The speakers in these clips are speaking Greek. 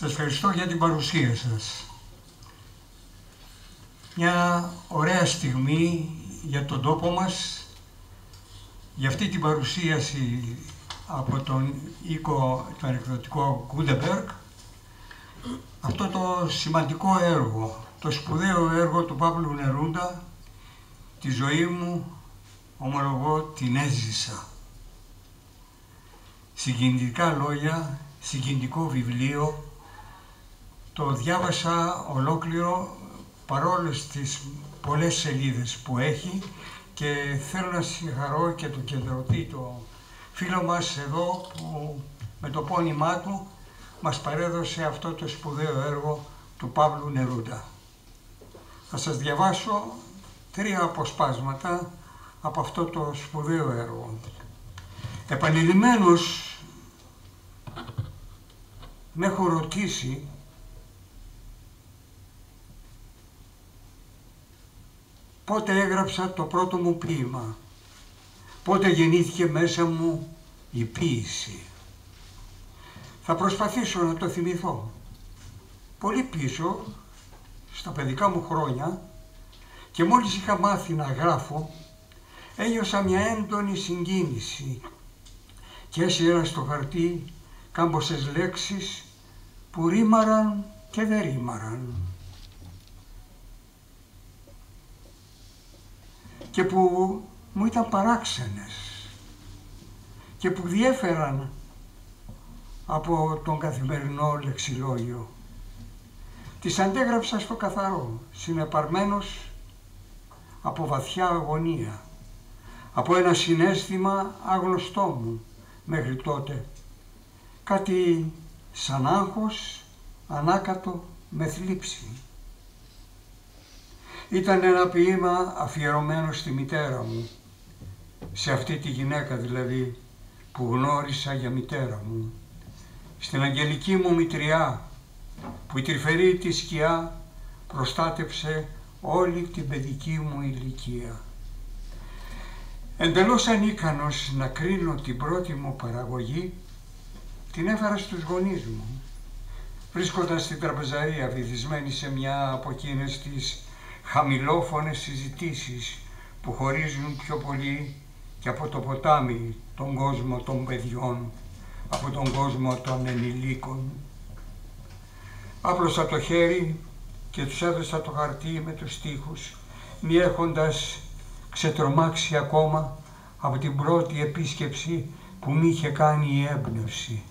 Σας ευχαριστώ για την παρουσία σας. Μια ωραία στιγμή για τον τόπο μας, για αυτή την παρουσίαση από τον οίκο, τον εκδοτικό Γκούντεμπεργκ, αυτό το σημαντικό έργο, το σπουδαίο έργο του Παύλου Νερούντα, τη ζωή μου, ομολογώ, την έζησα. Συγκινητικά λόγια, συγκινητικό βιβλίο, το διάβασα ολόκληρο παρόλες τις πολλές σελίδες που έχει και θέλω να συγχαρώ και το κεντρωτή, το φίλο μας εδώ που με το πόνημά του μας παρέδωσε αυτό το σπουδαίο έργο του Παύλου Νερούντα. Θα σας διαβάσω τρία αποσπάσματα από αυτό το σπουδαίο έργο. Επανειλημμένος με έχω ρωτήσει πότε έγραψα το πρώτο μου ποίημα, πότε γεννήθηκε μέσα μου η ποίηση. Θα προσπαθήσω να το θυμηθώ. Πολύ πίσω, στα παιδικά μου χρόνια, και μόλις είχα μάθει να γράφω, ένιωσα μια έντονη συγκίνηση και έσυρα στο χαρτί κάμποσες λέξεις που ρήμαραν και δεν ρήμαραν. Και που μου ήταν παράξενες και που διέφεραν από τον καθημερινό λεξιλόγιο. Τις αντέγραψα στο καθαρό, συνεπαρμένος από βαθιά αγωνία, από ένα συνέστημα άγνωστό μου μέχρι τότε. Κάτι σαν άγχος, ανάκατο με θλίψη. Ήταν ένα ποίημα αφιερωμένο στη μητέρα μου, σε αυτή τη γυναίκα δηλαδή που γνώρισα για μητέρα μου, στην αγγελική μου μητριά που η τρυφερή της σκιά προστάτεψε όλη την παιδική μου ηλικία. Εντελώς ανίκανος να κρίνω την πρώτη μου παραγωγή, την έφερα στους γονείς μου, βρίσκοντας την τραπεζαρία βυθισμένη σε μια από εκείνες τις χαμηλόφωνες συζητήσεις που χωρίζουν πιο πολύ και από το ποτάμι τον κόσμο των παιδιών, από τον κόσμο των ενηλίκων. Άπλωσα το χέρι και τους έδωσα το χαρτί με τους στίχους, μη έχοντας ξετρομάξει ακόμα από την πρώτη επίσκεψη που μη είχε κάνει η έμπνευση.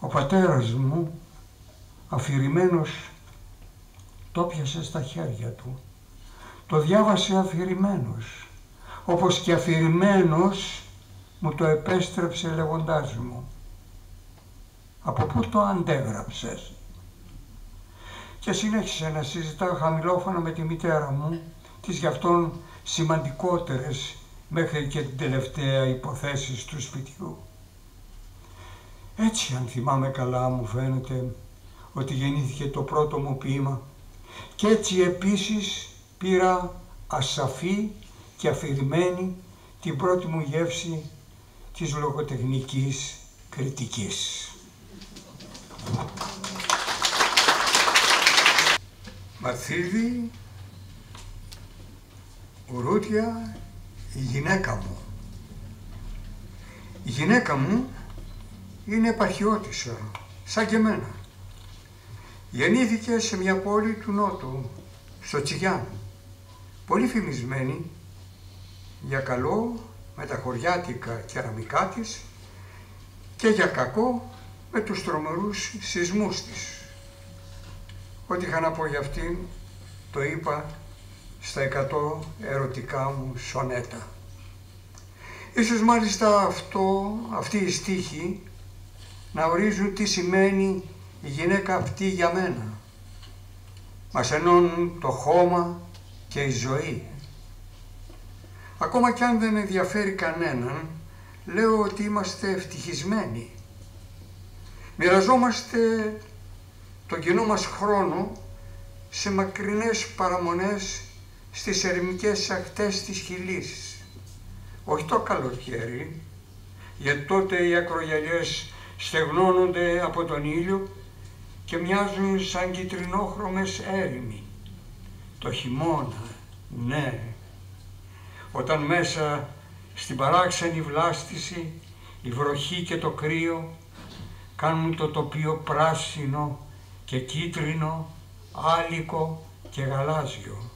Ο πατέρας μου, αφηρημένος το πιασε στα χέρια του. Το διάβασε αφηρημένος, όπως και αφηρημένος μου το επέστρεψε λέγοντάς μου. Από πού το αντέγραψες; Και συνέχισε να συζητάω χαμηλόφωνα με τη μητέρα μου τις γι' αυτόν σημαντικότερες μέχρι και την τελευταία υποθέσεις του σπιτιού. Έτσι αν θυμάμαι καλά μου φαίνεται ότι γεννήθηκε το πρώτο μου ποίημα και έτσι επίσης πήρα ασαφή και αφηρημένη την πρώτη μου γεύση της λογοτεχνικής κριτικής. Μαθήδη, ουρούτια, η γυναίκα μου. Η γυναίκα μου είναι επαρχιώτησα, σαν και εμένα. Γεννήθηκε σε μια πόλη του Νότου, στο Τσιγιάν, πολύ φημισμένη για καλό με τα χωριάτικα κεραμικά της και για κακό με τους τρομερούς σεισμούς της. Ό,τι είχα να πω για αυτήν το είπα στα εκατό ερωτικά μου σονέτα. Ίσως μάλιστα αυτό, αυτή η στίχη να ορίζουν τι σημαίνει η γυναίκα αυτή για μένα. Μας ενώνουν το χώμα και η ζωή. Ακόμα κι αν δεν ενδιαφέρει κανέναν, λέω ότι είμαστε ευτυχισμένοι. Μοιραζόμαστε τον κοινό μας χρόνο σε μακρινές παραμονές στις ερημικές ακτές της Χιλής. Όχι το καλοκαίρι, γιατί τότε οι ακρογιαλιές στεγνώνονται από τον ήλιο και μοιάζουν σαν κυτρινόχρωμες έρημοι. Το χειμώνα, ναι, όταν μέσα στην παράξενη βλάστηση η βροχή και το κρύο κάνουν το τοπίο πράσινο και κίτρινο, άλικο και γαλάζιο.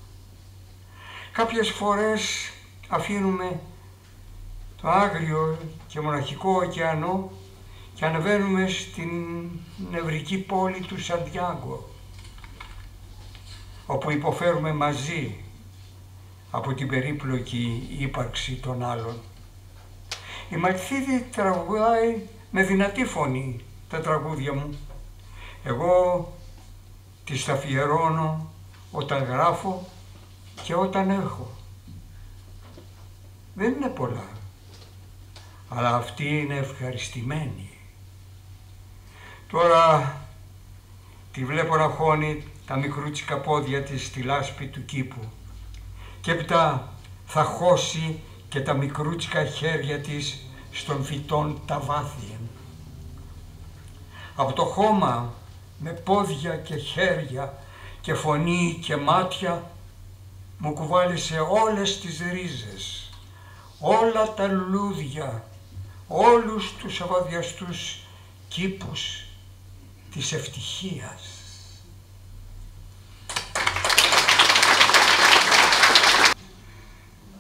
Κάποιες φορές αφήνουμε το άγριο και μοναχικό ωκεανό και ανεβαίνουμε στην νευρική πόλη του Σαντιάγκο όπου υποφέρουμε μαζί από την περίπλοκη ύπαρξη των άλλων. Η Μαλθίδη τραγουδάει με δυνατή φωνή τα τραγούδια μου. Εγώ τις αφιερώνω όταν γράφω και όταν έχω. Δεν είναι πολλά, αλλά αυτή είναι ευχαριστημένη. Τώρα τη βλέπω να χώνει τα μικρούτσικα πόδια της στη λάσπη του κήπου και έπειτα θα χώσει και τα μικρούτσικα χέρια της στον φυτόν τα βάθια. Από το χώμα με πόδια και χέρια και φωνή και μάτια μου κουβάλισε όλες τις ρίζες, όλα τα λουλούδια, όλους τους αβαδιαστούς κήπους της ευτυχίας.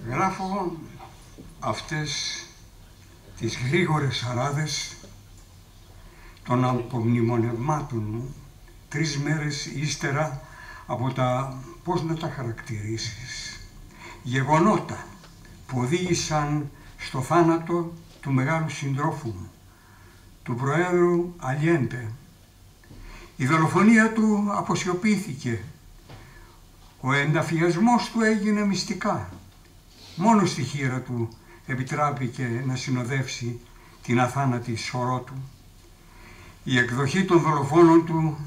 Γράφω αυτές τις γρήγορες αράδες των απομνημονευμάτων μου τρεις μέρες ύστερα από τα, πώς να τα χαρακτηρίσεις, γεγονότα που οδήγησαν στο θάνατο του μεγάλου συντρόφου μου, του Προέδρου Αλιέντε. Η δολοφονία του αποσιωπήθηκε. Ο ενταφιασμός του έγινε μυστικά. Μόνο στη χείρα του επιτράπηκε να συνοδεύσει την αθάνατη σωρό του. Η εκδοχή των δολοφόνων του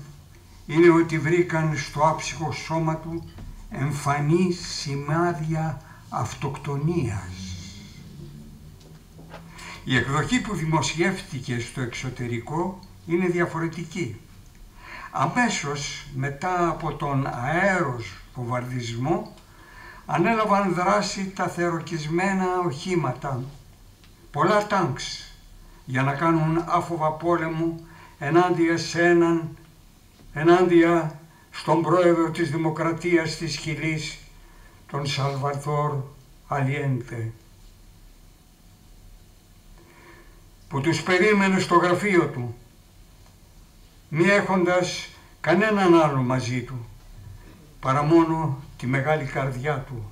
είναι ότι βρήκαν στο άψυχο σώμα του εμφανή σημάδια αυτοκτονίας. Η εκδοχή που δημοσιεύτηκε στο εξωτερικό είναι διαφορετική. Αμέσως μετά από τον αέρος βομβαρδισμό ανέλαβαν δράση τα θεροκισμένα οχήματα, πολλά τάγκς, για να κάνουν άφοβα πόλεμο ενάντια σε έναν, ενάντια στον πρόεδρο της Δημοκρατίας της Χιλής, τον Σαλβαδόρ Αλιέντε, που τους περίμενε στο γραφείο του, μη έχοντας κανέναν άλλο μαζί του, παρά μόνο τη μεγάλη καρδιά του,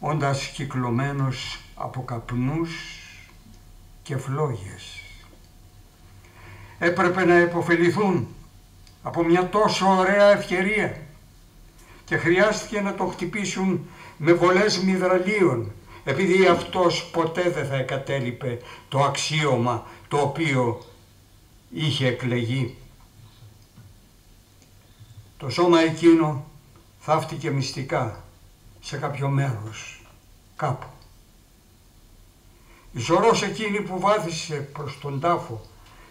όντας κυκλωμένος από καπνούς και φλόγες. Έπρεπε να υποφεληθούν από μια τόσο ωραία ευκαιρία και χρειάστηκε να το χτυπήσουν με βολές μυδραλίων επειδή αυτός ποτέ δεν θα εκατέλειπε το αξίωμα το οποίο είχε εκλεγεί. Το σώμα εκείνο θαύτηκε μυστικά σε κάποιο μέρος, κάπου. Η ζωρός εκείνη που βάθησε προς τον τάφο,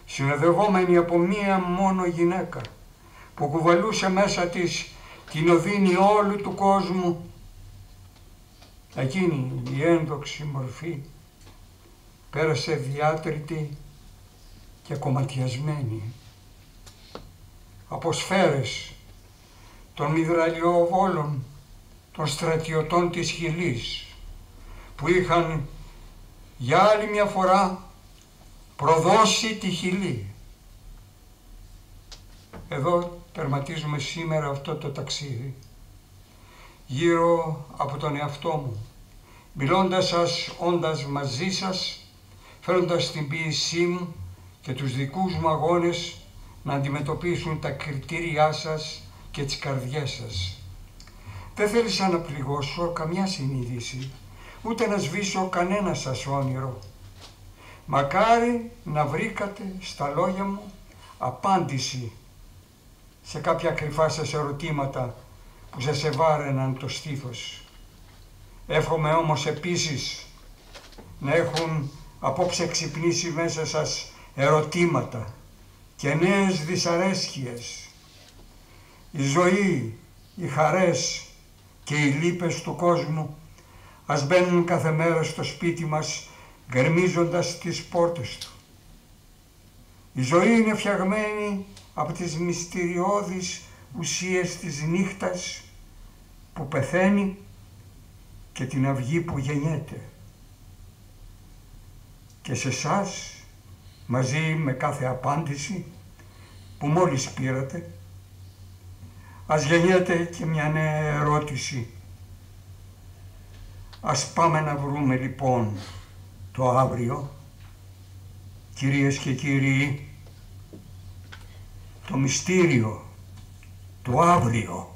συνοδευόμενη από μία μόνο γυναίκα, που κουβαλούσε μέσα της την οδύνη όλου του κόσμου, εκείνη η ένδοξη μορφή πέρασε διάτρητη και κομματιασμένη από σφαίρες των υδραλιοβόλων των στρατιωτών της Χιλής που είχαν για άλλη μια φορά προδώσει τη Χιλή. Εδώ τερματίζουμε σήμερα αυτό το ταξίδι γύρω από τον εαυτό μου μιλώντας σας όντας μαζί σας φέροντας την πίεσή μου και τους δικούς μου αγώνες να αντιμετωπίσουν τα κριτήριά σας και τις καρδιές σας. Δεν θέλησα να πληγώσω καμιά συνείδηση, ούτε να σβήσω κανένα σας όνειρο. Μακάρι να βρήκατε στα λόγια μου απάντηση σε κάποια κρυφά σας ερωτήματα που σας ευάρεναν το στήθος. Εύχομαι όμως επίσης να έχουν απόψε ξυπνήσει μέσα σας ερωτήματα και νέες δυσαρέσκειες. Η ζωή, οι χαρές και οι λύπες του κόσμου ας μπαίνουν κάθε μέρα στο σπίτι μας γκρεμίζοντας τις πόρτες του. Η ζωή είναι φτιαγμένη από τις μυστηριώδεις ουσίες της νύχτας που πεθαίνει και την αυγή που γεννιέται. Και σε εσάς μαζί με κάθε απάντηση που μόλις πήρατε ας γεννιέται και μια νέα ερώτηση. Ας πάμε να βρούμε λοιπόν το αύριο, κυρίες και κύριοι, το μυστήριο, το αύριο.